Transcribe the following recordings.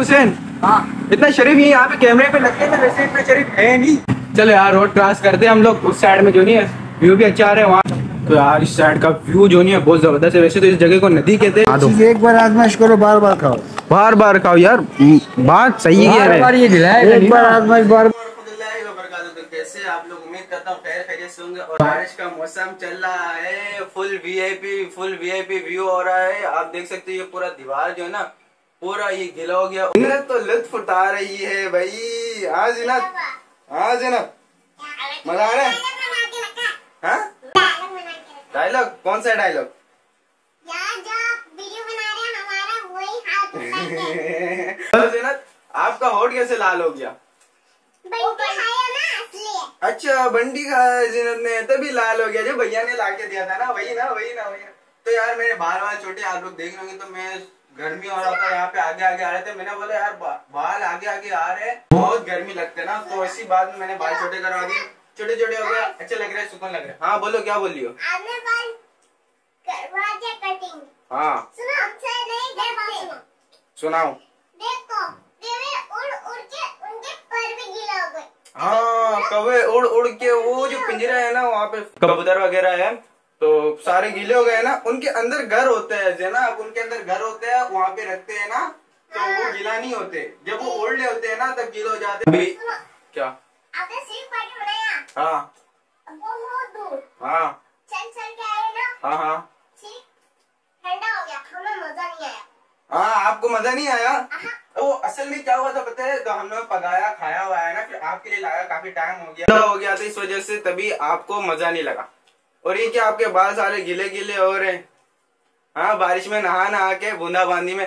हुसैन हाँ। इतना शरीफ ये यहाँ पे कैमरे पे लगते हैं वैसे इतना शरीफ है नहीं। चलो यार रोड क्रॉस करते हैं हम लोग उस साइड में जो नहीं है व्यू भी अच्छा आ रहा है वहाँ। तो यार इस साइड का व्यू जो नहीं है बहुत ज़बरदस्त है। वैसे तो इस जगह को नदी कहते हैं। एक बार आजमाइश करो बार बार खाओ बार बार खाओ यार बात सही है। बार बार ये एक बार आजमाइश बार तो कैसे आप लोग उम्मीद करता हूँ खैर खैरियत से होंगे। और बारिश का मौसम चल रहा है full VIP full VIP view हो रहा है। आप देख सकते हो ये पूरा दीवार जो है ना पूरा ये गिला हो गया। इन्हें तो लुत्फ उठा रही है भाई। हाँ जिनत हाँ जिनत मज़ा आ रहा है? हाँ? डायलॉग? कौन सा डायलॉग? आपका होट कैसे लाल हो गया? अच्छा बंडी का जिनत ने तभी लाल हो गया। जो भैया ने ला के दिया था ना वही ना वही ना वही ना। तो यार मेरे बाल बाल छोटे आप लोग देख रहे होंगे तो मैं गर्मी हो रहा था यहाँ पे आगे आगे आ रहे थे। मैंने बोला यार बा- बाल आगे आगे आ रहे हैं। बहुत गर्मी लगते ना। तो इसी बात में मैंने बाल छोटे करवा दिए। छोटे छोटे हो गए अच्छे लग रहे हैं सुकून लग रहे हैं। हाँ बोलो क्या बोल रही हो? हाँ। सुनाओ। उड़ उड़ के उनके पर भी गीला हो गए। हाँ कौवे उड़ उड़ के वो जो पिंजरा है ना वहाँ पे कबूतर वगैरह है तो सारे गीले हो गए ना उनके अंदर घर होते हैं जो ना उनके अंदर घर होते हैं वहाँ पे रखते हैं ना तो वो गीला नहीं होते। जब वो ओल्ड होते हैं ना तब गीले हो जाते हैं। अभी क्या? आपने सिर्फ़ पार्टी बनाया? हाँ। अब वो बहुत दूर। हाँ। चल चल के आए ना। हाँ हाँ। ठीक? ठंडा हो गया। हमें मज़ा नहीं आया। हाँ आपको मज़ा नहीं आया? वो असल में क्या हुआ था पता है? तो हमने पकाया खाया हुआ है ना फिर आपके लिए लाया काफ़ी टाइम हो गया। हो गया था इस वजह से तभी आपको मज़ा नहीं लगा। और ये क्या आपके बाल सारे गीले गीले हो रहे हैं? बारिश में नहा नहा के बूंदा बांदी में।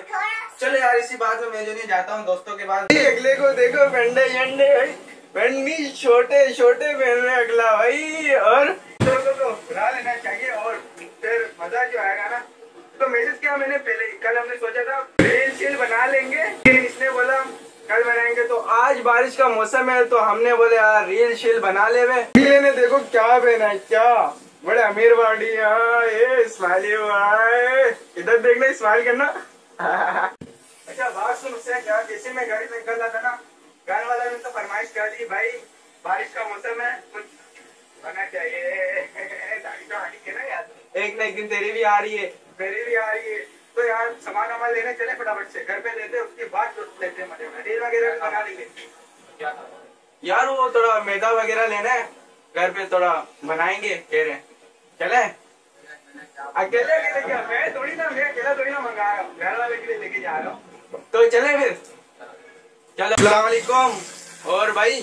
चलो यार इसी बात में मैं जो नहीं जाता हूँ दोस्तों के पास। अगले को देखो पेंडे यंडे भाई। छोटे छोटे पहन रहे अगला भाई। और तो, फिर मज़ा जो आएगा ना तो मैसेज किया मैंने पहले कल हमने सोचा था शील बना लेंगे। इसने बोला कल बनाएँगे। तो आज बारिश का मौसम है तो हमने बोले यार रील शील बना ले ने देखो क्या पहना है क्या? बड़े अमीर वाड़ी हाँ ये स्माइली है इधर देखना स्माइल करना। अच्छा बात सुन उससे क्या जैसे मैं गाड़ी में निकल रहा था ना गाने वाला ने तो फरमाइश कर दी भाई बारिश का मौसम है कुछ होना चाहिए दाढ़ी तो आनी है ना यार। एक ना एक दिन तेरी भी आ रही है। मेरी भी आ रही है। तो यार सामान वामान लेने चले फटाफट से। घर पे लेते उसके बाद जो लेते मज़े रील वगैरह भी बना लेंगे। यार वो थोड़ा मैदा वगैरह लेना है। घर पे थोड़ा बनाएँगे कह रहे हैं। चले। अकेले अकेले क्या मैं थोड़ी ना मैं अकेला थोड़ी ना मंगा रहा हूँ। घर वाले के लिए लेके जा रहा हूँ। तो चले फिर। चलो सलामकुम और भाई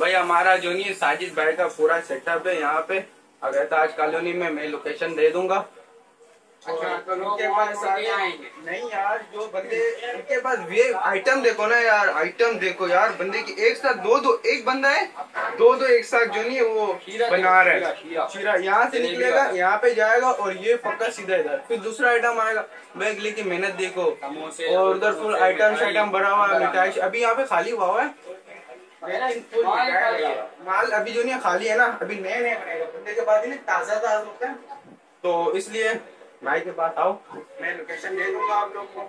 भाई हमारा जो नहीं साजिद भाई का पूरा सेटअप है यहाँ पे। अगर ताज कॉलोनी में मैं लोकेशन दे दूँगा। अच्छा उनके पास आएँगे। नहीं यार जो बंदे उनके पास वे आइटम देखो ना यार आइटम देखो यार बंदे की एक साथ दो दो एक बंदा है दो दो एक साथ जो नहीं है वो बना रहा है। यहाँ से निकलेगा यहाँ पे जाएगा और ये पक्का सीधा इधर फिर दूसरा आइटम आएगा। बैग लेके मेहनत देखो। और उधर फुल आइटम शाइटम भरा हुआ है मिठाई। अभी यहाँ पे खाली हुआ हुआ है। माल अभी जो नहीं खाली है ना। अभी नए नए बनेगा बंदे के बाद ही ताज़ा ताज़ा होता है। तो इसलिए भाई के पास आओ। मैं लोकेशन दे दूँगा आप लोग को।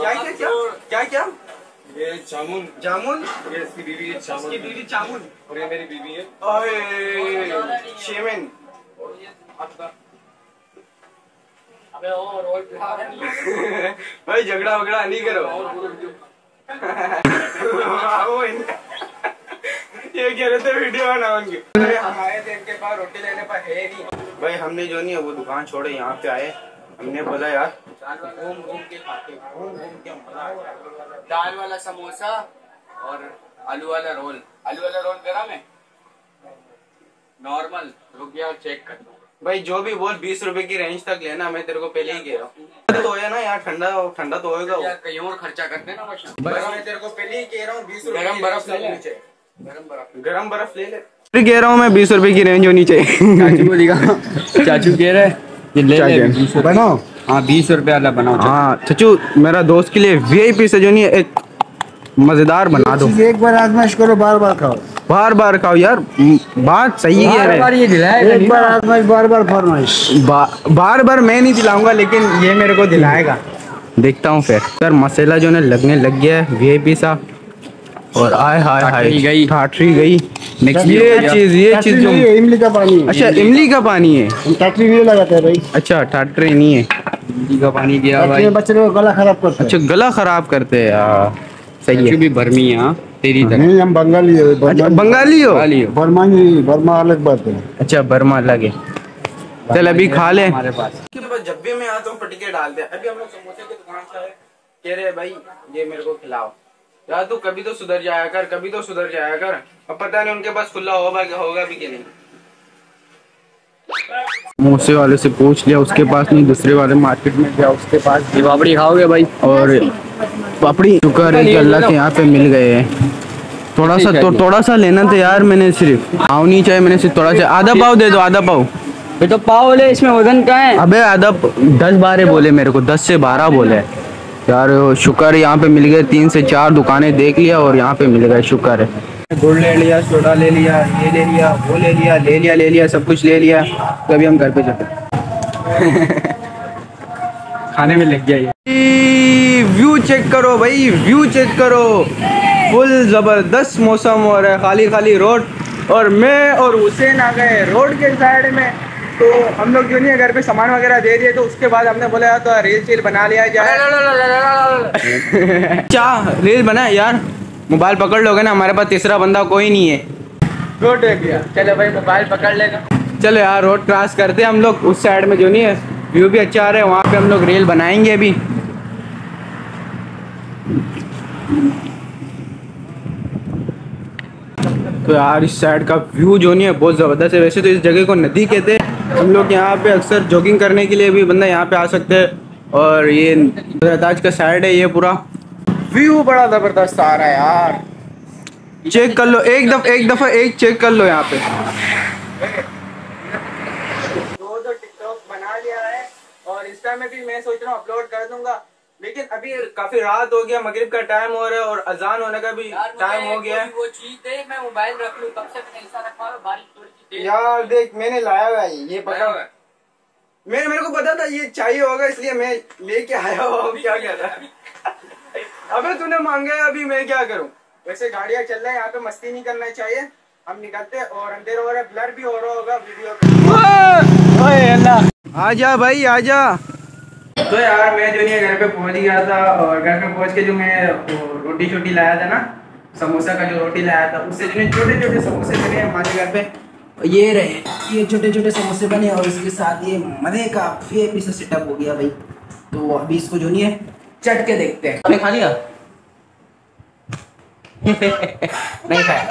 क्या क्या? क्या क्या क्या? ये जामुन जामुन? ये इसकी बीवी है जामुन इसकी बीवी जामुन और ये मेरी बीवी है। ओए शेमन भाई झगड़ा वगड़ा नहीं करो। वो ये कह रहे थे वीडियो बना उनकी हम आए थे इनके पास रोटी लेने पर है नहीं। भाई हमने जो नहीं है वो दुकान छोड़े यहाँ पे आए। हमने बोला यार घूम घूम के खाते घूम घूम के दाल वाला समोसा और आलू वाला रोल। आलू वाला रोल गरम है? नॉर्मल रुक गया चेक कर भाई जो भी बोल बीस रुपए की रेंज तक लेना मैं तेरे को पहले ही कह रहा हूँ। तो है ना यार ठंडा ठंडा तो होएगा यार कहीं और खर्चा करते ना बस। मैं तेरे को पहले ही कह रहा हूँ बीस गरम बर्फ़ ले ले। गरम बर्फ़। गरम बर्फ़ ले ले। फिर कह रहा हूँ मैं बीस रुपए की रेंज होनी चाहिए। चाचू को दिखा चाचू कह रहे ये ले ले बीस रुपए। बनाओ। हाँ बीस रुपए वाला बनाओ हाँ चचू मेरा दोस्त के लिए वीआईपी से जो नहीं एक मज़ेदार बना दो। एक बार आजमाइश करो बार बार खाओ। बार बार खाओ यार बात सही है। बार बार ये दिलाएगा एक बार आजमाइश बार बार फरमाइश। बा, बार बार मैं नहीं दिलाऊँगा लेकिन ये मेरे को दिलाएगा। देखता हूँ फिर। सर मसाला जो है लगने लग गया है वीआईपी सा। और आय हाय हाय गई। ठाठरी गई। ये चीज़ ये चीज़ जो इमली का पानी है। अच्छा इमली का पानी है। हम टटरी नहीं लगाते भाई। अच्छा ठाठरी नहीं है। हिंदी का पानी गया भाई। बच्चे लोग गला खराब करते अच्छा गला खराब करते हैं यार सही है। भी भरमी है हाँ, तेरी तरह। नहीं हम बंगाली है अच्छा बंगाली। हो? बंगाली हो। बर्मा नहीं बर्मा अलग बात है। अच्छा बर्मा अलग है। चल अभी खा ले। हमारे पास। जब भी मैं आता हूँ पटिके डालते हैं। अभी हम लोग समोसे की दुकान से आए कह रहे भाई ये मेरे को खिलाओ। यार तू कभी तो सुधर जाया कर कभी तो सुधर जाया कर। अब पता नहीं उनके पास खुला होगा होगा भी कि नहीं। समोसे वाले से पूछ लिया उसके पास नहीं दूसरे वाले मार्केट में गया उसके पास। पापड़ी खाओगे भाई? और पापड़ी शुक्र है कि अल्लाह के यहाँ पे मिल गए हैं। थोड़ा सा तो, थोड़ा सा लेना था यार मैंने सिर्फ़। पाव नहीं चाहिए मैंने सिर्फ़ थोड़ा सा। आधा पाव दे दो आधा पाव। ये तो पाव ले इसमें वज़न का है। अबे आधा प- दस बारह बोले मेरे को दस से बारह बोले। यार, शुक्र यहाँ पे मिल गए, तीन से चार दुकानें देख लिया और यहाँ पे मिल गए, शुक्र। है गुड़ ले लिया, सोडा ले लिया, ये ले लिया, वो ले लिया ले लिया ले लिया, सब कुछ ले लिया तभी हम घर पे चले खाने में लग गया ये। व्यू चेक करो भाई, व्यू चेक करो। फुल ज़बरदस्त मौसम हो रहा है खाली खाली रोड, और मैं और हुसैन आ गए, रोड के साइड में। तो हम लोग जो नहीं है घर पे सामान वगैरह दे दिए? तो उसके बाद हमने बोला यार तो रील चील बना लिया जाए। क्या रील बना यार? मोबाइल पकड़ लोगे ना हमारे पास तीसरा बंदा कोई नहीं है। रोड चलो भाई मोबाइल पकड़ लेगा। चलो यार रोड क्रॉस करते हैं हम लोग। उस साइड में जो नहीं है व्यू भी अच्छा आ रहा है वहाँ पे हम लोग रील बनाएँगे अभी। तो यार इस साइड का व्यू जो नहीं है बहुत ज़बरदस्त है। वैसे तो इस जगह को नदी कहते हैं। हम लोग यहाँ पे अक्सर जॉगिंग करने के लिए भी बंदा यहाँ पे आ सकते हैं और ये रहताज का साइड है ये पूरा। व्यू बड़ा ज़बरदस्त आ रहा है यार। चेक कर लो एक दफ़ा एक दफ़ा एक चेक कर लो यहाँ पे। दो दो टिकटॉक बना लिया है और इंस्टा में भी मैं सोच रहा हूँ अपलोड कर दूँगा। लेकिन अभी काफ़ी रात हो गया मगरिब का टाइम हो रहा है और अजान होने का भी टाइम हो गया है। वो चीज़ मैं मोबाइल रख लूँ तब से मैंने ऐसा रखा बारिश तेज यार देख मैंने लाया हुआ है ये आया हुआ है। मेरे को पता था ये चाहिए होगा इसलिए मैं लेके आया हुआ हूँ क्या क्या था। अबे तूने मांगा है अभी मैं क्या करूँ? वैसे गाड़ियाँ चल रही है यहाँ पे मस्ती नहीं करना चाहिए। हम निकलते और अंधेर हो रहा है ब्लर भी हो रहा होगा वीडियो आजा भाई आजा। तो यार मैं जो नहीं घर पे पहुँच गया था और घर पे पहुँच के जो मैं रोटी शोटी लाया था ना समोसा का जो रोटी लाया था उससे जो है छोटे छोटे समोसे बने हैं हमारे घर पे ये रहे ये छोटे छोटे समोसे बने और इसके साथ ये मज़े का फिर से सेटअप हो गया भाई। तो अभी इसको जो नहीं है चट के देखते हैं। आपने खा लिया? नहीं खाया।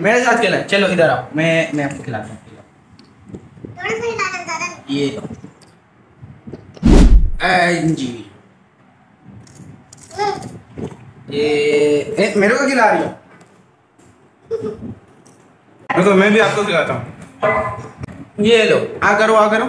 मेरे साथ खेला चलो इधर आओ। मैं मैं आपको खिलाता हूँ। ये जी ये ए, मेरे को खिला रही हो? देखो मैं भी आपको खिलाता हूँ। ये लो आ करो आ करो।